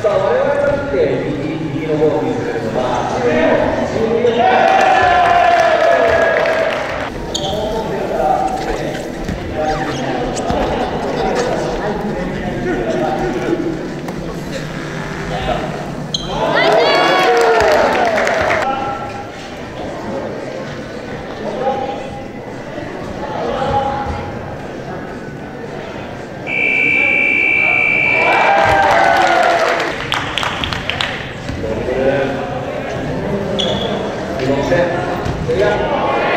Salário é para quem? E não vou ouvir, Obrigado.